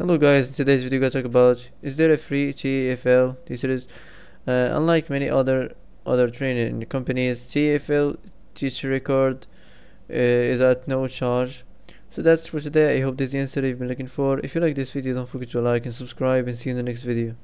Hello guys, in today's video I going to talk about is there a free TEFL This is Uh, unlike many other other training companies, TEFL teacher record uh, is at no charge. So that's for today. I hope this is the answer you've been looking for. If you like this video, don't forget to like and subscribe and see you in the next video.